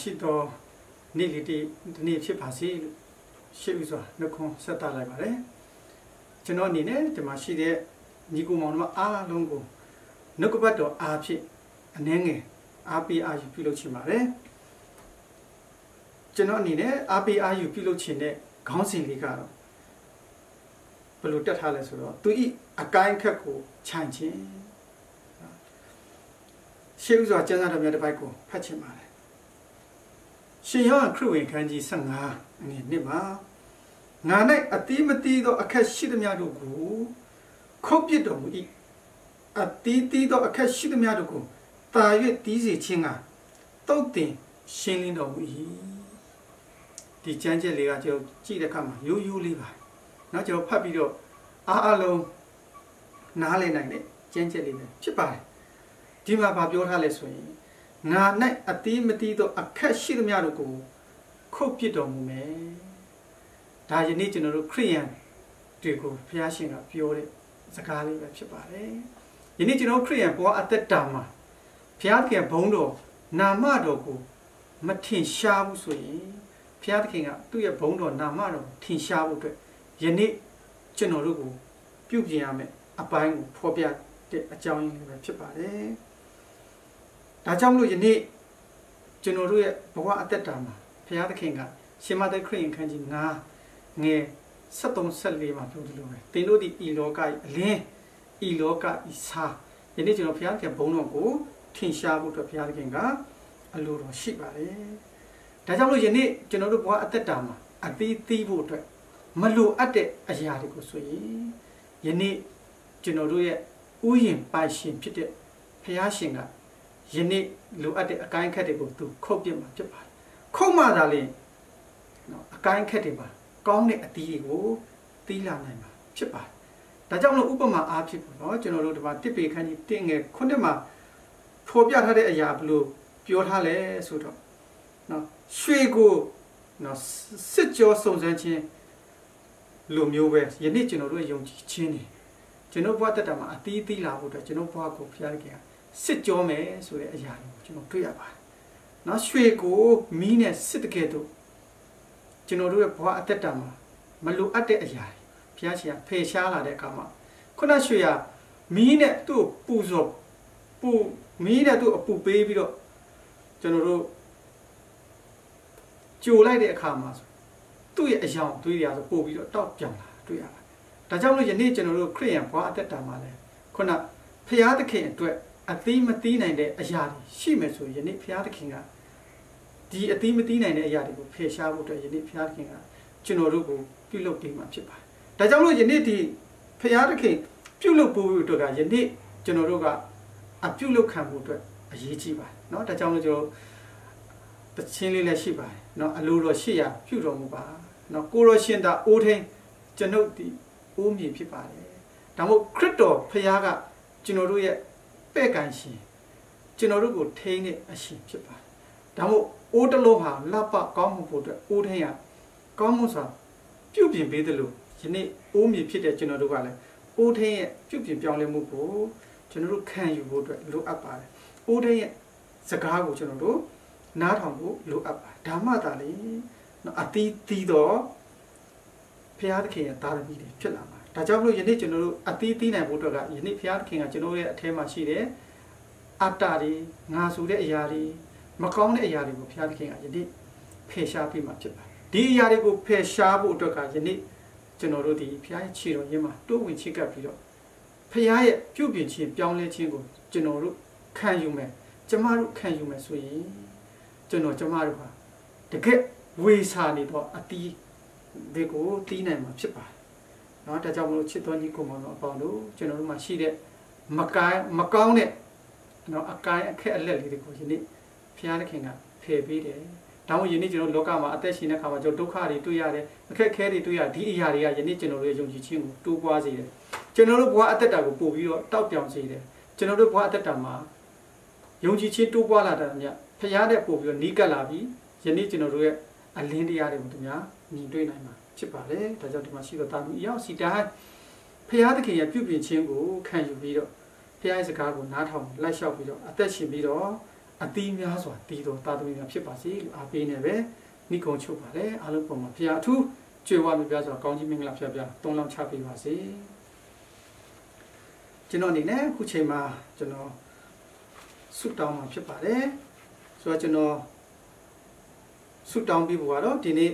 ရှိသောနေ့လေးဒီနေ့ဖြစ်ပါစေလို့ရှေ့ဥစွာနှုတ်ခွန်းဆက်သလိုက်ပါတယ်ကျွန်တော်အနေနဲ့ဒီမှာရှိတဲ့ညီကိုမောင်တို့အားလုံးကိုနှုတ်ကပတ်တော်အားဖြင့်အနှဲငယ်အားပေးအားယူပြုလုပ်ချင်ပါတယ်ကျွန်တော်အနေနဲ့အားပေးအားယူပြုလုပ်ချင်တဲ့ခေါင်းစဉ်လေးကတော့ဘယ်လိုတက်ထားလဲဆိုတော့သူဤအကိုင်းခက်ကိုခြံခြင်းရှေးဥစွာကျမ်းစာတော်များတစ်ပိုက်ကိုဖတ်ချင်ပါတယ် ရှင်ယောဟန်ခရစ်ဝင်ခန်းကြီး15အငယ်1မှာငါ၌အတိမတိသောအခက်ရှိသမျှတို့ကိုခုတ်ပစ်တော်မူ၏အတိတိသောအခက်ရှိသမျှတို့ကိုတာ၍တီးစေခြင်းကတုတ်တင်ရှင်းလင်းတော်မူ၏ဒီကျမ်းချက်လေးကကျွန်တော်ကြည့်တဲ့အခါမှာရိုးရိုးလေးပါเนาะကျွန်တော်ဖတ်ပြီးတော့အားအလုံးနားလည်နိုင်တဲ့ကျမ်းချက်လေးပဲဖြစ်ပါတယ်ဒီမှာဗာပြောထားလဲဆိုရင် ငါ၌အတိမတိသောအခက်ရှိသမျှတို့ကို ခုတ်ပစ်တော်မူမယ်ဒါယနေ့ကျွန်တော်တို့ခရိယန်တွေကိုဘုရားရှင်ကပြောတဲ့စကားလေးပဲဖြစ်ပါတယ်ယနေ့ကျွန်တော်ခရိယန်ဘဝအသက်တာမှာဘုရားခင်ဘုန်းတော်နာမတော်ကိုမထင်ရှားဘူးဆိုရင်ဘုရားသခင်ကသူ့ရဲ့ဘုန်းတော်နာမတော်ထင်ရှားဖို့အတွက်ယနေ့ကျွန်တော်တို့ကိုပြုပြင်ရမယ်အပိုင်းကိုဖော်ပြတဲ့အကြောင်းရင်းလေးပဲဖြစ်ပါတယ်။ ဒါကြောင့်မလို့ယနေ့ကျွန်တော်တို့ရဲ့ဘဝအသက်တာမှာဘုရားသခင်ကရှင်မသက်ခရစ်ယာန်ခန်းကြီး9ငယ်73 74မှာပြောသလိုပဲသင်တို့ဒီဤလောက၏အလင်းဤလောကဤစာယနေ့ကျွန်တော်ဘုရားသခင်ဘုန်းတော်ကိုထင်ရှားဖို့အတွက်ဘုရားသခင်ကအလိုတော်ရှိပါတယ်။ဒါကြောင့်လို့ယနေ့ကျွန်တော်တို့ဘဝအသက်တာမှာအသီးသီးဖို့အတွက်မလိုအပ်တဲ့အရာတွေကိုဆိုရင်ယနေ့ကျွန်တော်တို့ရဲ့ဥယျင်ပိုင်ရှင်ဖြစ်တဲ့ဘုရားရှင်က ယနေ့လိုအပ်တဲ့အကိုင်းခက်တွေကိုသူခုတ်ပြမှာဖြစ်ပါတယ်။ခုတ်မှသာလေနော်အကိုင်းခက်တွေပါကောင်းတဲ့အသီးတွေကိုတီးလာနိုင်မှာဖြစ်ပါတယ်။ဒါကြောင့်မလို့ဥပမာအားဖြင့်ပေါ့နော်ကျွန်တော်တို့ဒီမှာတစ်ပေခန်းကြီးတင့်ငယ်ခုနှစ်မှာဖော်ပြထားတဲ့အရာဘလို့ပြောထားလဲဆိုတော့နော်ရွှေကိုနော်စစ်ကြောစုံစမ်းခြင်းလိုမျိုးပဲယနေ့ကျွန်တော်တို့ယုံကြည်ခြင်းနေကျွန်တော်ဘဝတက်တာမှာအသီးသီးလာဖို့အတွက်ကျွန်တော်ဘဝကိုဖျားကြ စစ်ကြောမယ်ဆိုတဲ့အရာကိုကျွန်တော်တွေ့ရပါတယ်။နော်ရွှေကိုမီးနဲ့စစ်တကယ်တော့ကျွန်တော်တို့ရဲ့ဘဝအသက်တာမှာမလိုအပ်တဲ့အရာဖျားရှင်ကဖယ်ရှားလာတဲ့အခါမှာခုနရွှေရမီးနဲ့သူ့ပူဇော်ပူမီးနဲ့သူ့အပူပေးပြီးတော့ကျွန်တော်တို့ကြိုလိုက်တဲ့အခါမှာသူ့ရဲ့အယောင်တွေးရဆိုပို့ပြီးတော့တောက်ပြောင်လာတွေ့ရပါတယ်။ဒါကြောင့်လို့ယနေ့ကျွန်တော်တို့ခရိယန်ဘွားအသက်တာမှာလဲခုနဖရာသခင်အတွက် အသီးမသီးနိုင်တဲ့အရာတွေရှိမယ်ဆိုယနေ့ဖရာသခင်ကဒီအသီးမသီးနိုင်တဲ့အရာတွေကိုဖယ်ရှားဖို့အတွက်ယနေ့ဖရာသခင်ကကျွန်တော်တို့ကိုပြုလုပ်ပေးမှာဖြစ်ပါတယ်။ဒါကြောင့်လို့ယနေ့ဒီဖရာသခင်ပြုလုပ်ဖို့အတွက်ကယနေ့ကျွန်တော်တို့ကအပြုလုပ်ခံဖို့အတွက်အရေးကြီးပါတယ်เนาะဒါကြောင့်လို့ကျွန်တော်တချင်းလေးလည်းရှိပါတယ်เนาะအလိုတော်ရှိရပြုတော်မူပါเนาะကိုရောရှင်သာအိုးထင်းကျွန်ုပ်ဒီအိုးမြေဖြစ်ပါတယ်ဒါမို့ခရစ်တော်ဖခင်ကကျွန်တော်တို့ရဲ့ ပဲ့ကန်ရှင်ကျွန်တော်တို့ကိုထိန်းတဲ့အရှင်ဖြစ်ပါတယ်ဒါမို့အိုးတလုံးဟာလပ်ပကောင်းမှုဖို့အတွက်အိုးထင်းရကောင်းမှုစွာပြုပြင်ပေးတယ်လို့ယနေ့အိုးမြေဖြစ်တဲ့ကျွန်တော်တို့ကလည်းအိုးထင်းရဲ့ပြုပြင်ပြောင်းလဲမှုကိုကျွန်တော်တို့ခံယူဖို့အတွက်လိုအပ်ပါတယ်အိုးထင်းရဲ့စကားကိုကျွန်တော်တို့နားထောင်ဖို့လိုအပ်ပါတယ်ဒါမှသာလေနော်အတီးတီးတော့ဘုရားသခင်ရဲ့တာရမီတွေဖြစ်လာမှာ ဒါကြောင့်မလို့ယနေ့ကျွန်တော်တို့အတီးတီးနိုင်ဖို့အတွက်ကယနေ့ဘုရားသခင်ကကျွန်တော်ရဲ့အထဲမှာရှိတဲ့အတ္တတွေငါဆိုတဲ့အရာတွေမကောင်းတဲ့အရာတွေကိုဘုရားသခင်ကယနေ့ဖယ်ရှားပေးမှာဖြစ်ပါတယ်ဒီအရာတွေကိုဖယ်ရှားဖို့အတွက်ကယနေ့ကျွန်တော်တို့ဒီဘုရားရဲ့ခြေတော်ရင်းမှာတိုးဝင်ချိကပ်ပြီးတော့ဖခင်ရဲ့ပြုပြင်ခြင်းပြောင်းလဲခြင်းကိုကျွန်တော်တို့ခံယူမယ်ကျမတို့ခံယူမယ်ဆိုရင်ကျွန်တော်ကျမတို့ဟာတကယ်ဝေစာနေတော့အတီးတွေကိုတီးနိုင်မှာဖြစ်ပါတယ် เนาะဒါကြောင့်မလို့ချစ်တော်ကြီးကိုမောင်တော်အပေါင်းတို့ကျွန်တော်တို့မှာရှိတဲ့မကိုင်းမကောင်းတဲ့เนาะအကိုင်းအခက်အလက်လေးတွေကိုယနေ့ဘုရားသခင်ကဖယ်ပေးတယ်ဒါမှယနေ့ကျွန်တော်လောကမှာအသက်ရှင်တဲ့ခါမှာကျွန်တော်ဒုက္ခတွေတွေ့ရတယ်အခက်အခဲတွေတွေ့ရဒီအရာတွေကယနေ့ကျွန်တော်တို့ရဲ့ယုံကြည်ခြင်းကိုတိုးပွားစေတယ်ကျွန်တော်တို့ဘဝအသက်တာကိုပို့ပြီးတော့တောက်ပြောင်စေတယ်ကျွန်တော်တို့ဘဝအသက်တာမှာယုံကြည်ခြင်းတိုးပွားလာတာမြတ်ဖရားတဲ့ပို့ပြီးတော့နီးကပ်လာပြီးယနေ့ကျွန်တော်တို့ရဲ့အလင်းတရားတွေကိုသူများမြင်တွေ့နိုင်မှာ ဖြစ်ပါတယ်ဒါကြောင့်ဒီမှာရှိတော့တာမီရောက်စီတိုင်းဖရားသခင်ရဲ့ပြုပြင်ခြင်းကိုခံယူပြီးတော့ဖရားရဲ့စကားကိုနားထောင်လိုက်လျှောက်ပြီးတော့အသက်ရှင်ပြီးတော့အသီးများစွာတည်တော်တာသမီများဖြစ်ပါစေလို့အားပေးနေပဲနိကုံချုပ်ပါတယ်အားလုံးပုံမှာဖရာအထူးကြွယ်ဝမြပြစွာကောင်းကြီးမင်္ဂလာဖရာပြတုံးလောင်းချပေးပါစေကျွန်တော်အနေနဲ့အခုချိန်မှာကျွန်တော်ဆုတောင်းမှာဖြစ်ပါတယ်ဆိုတော့ကျွန်တော်ဆုတောင်းပြီးဘုရားတော့ဒီနေ့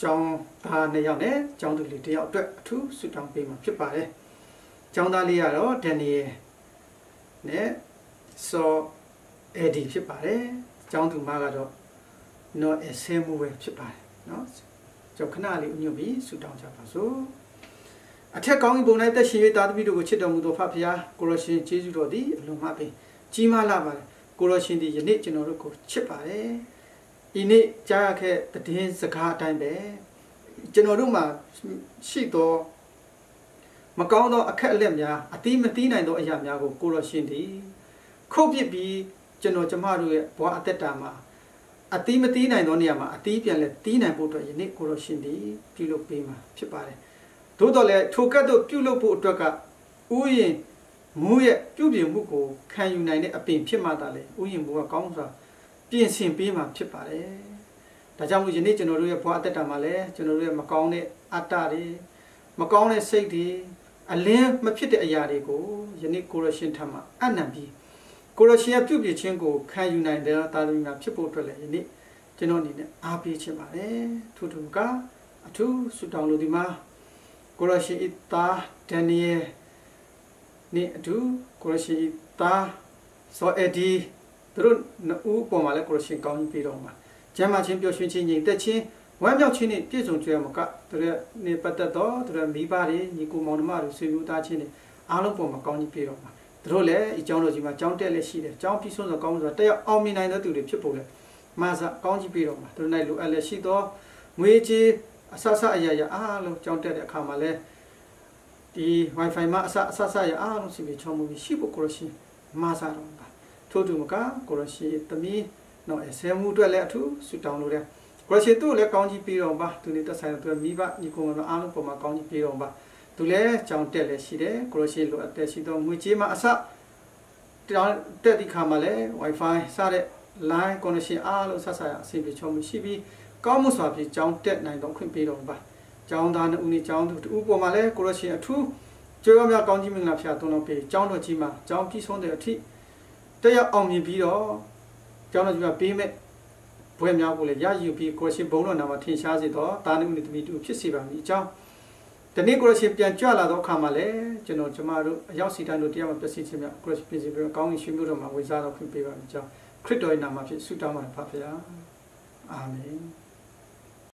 ကျောင်းသားနှစ်ယောက်နဲ့ကျောင်းသူလေးတစ်ယောက်အတွက်အထူးဆုတောင်းပေးမှာဖြစ်ပါတယ်ကျောင်းသားလေးကတော့ဒန်နီယယ်နဲ့ဆောအေဒီဖြစ်ပါတယ်ကျောင်းသူမကတော့နော်အဆဲမှုပဲဖြစ်ပါတယ်နော်ကျွန်ခဏလေးဥညွတ်ပြီးဆုတောင်းကြပါစို့အထက်ကောင်းကြီးပုံ၌တက်ရှင်၍သားသမီးတို့ကိုချစ်တော်မူသောဖဖျားကိုရရှင်ကျေးဇူးတော်သည်အလုံးမပင်ကြီးမားလာပါတယ်ကိုရရှင်သည်ယနေ့ကျွန်တော်တို့ကိုချစ်ပါတယ် ဤနေ့ကြားရခဲ့တည်င်းစကားအတိုင်းပဲကျွန်တော်တို့မှာရှိသောမကောင်းသောအခက်အလက်များအတိမတိနိုင်သောအရာများကိုကိုရရှင်သည်ခုတ်ပစ်ပြီးကျွန်တော်ကျမတို့ရဲ့ဘဝအသက်တာမှာအတိမတိနိုင်သောနေရာမှာအတိပြန်လဲတီးနိုင်ဖို့အတွက်ယနေ့ကိုရရှင်သည်ပြုလုပ်ပေးမှာဖြစ်ပါတယ်သို့တော်လည်းထိုကဲ့သို့ပြုလုပ်ဖို့အတွက်ကဥယျင်မူရဲ့ပြုပြင်မှုကိုခံယူနိုင်တဲ့အပင်ဖြစ်မှသာလေဥယျင်မူကကောင်းစွာ ပြင်ဆင်ပေးမှာဖြစ်ပါတယ်ဒါကြောင့်မို့ယနေ့ကျွန်တော်တို့ရဲ့ဘဝအသက်တာမှာလည်းကျွန်တော်တို့ရဲ့မကောင်းတဲ့အတ္တတွေမကောင်းတဲ့စိတ်တွေအလင်းမဖြစ်တဲ့အရာတွေကိုယနေ့ကိုရရှင်ထံမှာအနံပြီးကိုရရှင်ရဲ့ပြုပြင်ခြင်းကိုခံယူနိုင်တဲ့တာသမီများဖြစ်ဖို့အတွက်လည်းယနေ့ကျွန်တော်အနေနဲ့အားပေးချင်ပါတယ်ထို့တူကအထူးဆုတောင်းလို့ဒီမှာကိုရရှိအတာဒန်နီယယ်နဲ့အတူကိုရရှိတာဆိုအဒီ သူတို့နှစ်ဦးပေါ်မှာလည်းကိုရရှိကောင်းကြီးပြီးတော့မှာကျမ်းမာခြင်းပျော်ရွှင်ခြင်းညီတက်ခြင်းဝမ်းမြောက်ခြင်းနဲ့ပြည့်စုံကြရမှာကသူတို့နေပတ်သက်တော့သူတို့မိဘတွေညီကိုမောင်နှမတွေဆွေမျိုးသားချင်းတွေအားလုံးပေါ်မှာကောင်းကြီးပြီးတော့မှာသူတို့လည်းအကြောင်းတော်ကြီးမှာကြောင်းတက်လက်ရှိတယ်ကြောင်းပြီးဆုံးစွာကောင်းစွာတက်ရောက်အောင်မြင်နိုင်တဲ့သူတွေဖြစ်ဖို့လဲမာစာကောင်းကြီးပြီးတော့မှာသူတို့နိုင်လိုအပ်လက်ရှိတော့ငွေကြေးအဆဆအရာရာအားလုံးကြောင်းတက်တဲ့အခါမှာလဲဒီ wifi မှာအဆအဆဆရာအားလုံးစီပြီးချောင်းမှုရှိဖို့ကိုရရှိမာစာတော့ပါ ထို့တူမကကိုရရှိတမီးတော့ဆဲမှုအတွက်လည်းအထူးဆူတောင်းလို့တဲ့ကိုရရှိသူ့လည်းကောင်းကြီးပြီးတော့ပါသူလည်းတက်ဆိုင်တော့မိဘညီကောင်ကတော့အားလုံးပုံမှာကောင်းကြီးပြီးတော့ပါသူလည်းကြောင်းတက်လည်းရှိတယ်ကိုရရှိလိုအပ်တဲ့ရှိတော့ငွေကြေးမှာအဆတောင်းတက်ဒီခါမှာလည်း wifi စတဲ့ line connection အားလုံးဆက်ဆက်အဆင်ပြေချောင်းမှုရှိပြီးကောင်းမှုစွာဖြင့်ကြောင်းတက်နိုင်တော့ခွင့်ပေးတော့ပါကျောင်းသားနှစ်ဦးနဲ့ကျောင်းသူတူပေါ်မှာလည်းကိုရရှင်အထူးကျွေးရများကောင်းကြီးမင်္ဂလာဖျားသွန်းတော်ပေးကျောင်းတော်ကြီးမှာကျောင်းပြီးဆုံးတဲ့အထိ တရားအောင်မြင်ပြီးတော့ကျောင်းတော်ကြီးမှာပေးမဲ့ဘွဲများကိုလည်းရယူပြီးကိုရရှင်ဘုံတော်နာမှာထင်ရှားစေတော့တာနှစ်ဦးနဲ့တမီတူဖြစ်စေပါမည်အကြောင်းဒီနေ့ကိုရရှင်ပြန်ကြွလာတော့အခါမှာလည်းကျွန်တော်ကျမတို့အရောက်စီတိုင်းတို့တရားမှာပြည့်စုံခြင်းများကိုရရှင်ပြင်ဆင်ပြီးကောင်းကင်ရှင်မြို့တော်မှာဝေစားတော်ခွင့်ပေးပါမည်အကြောင်းခရစ်တော်ရဲ့နာမဖြင့်ဆုတောင်းပါတယ်ဖခင်အာမင်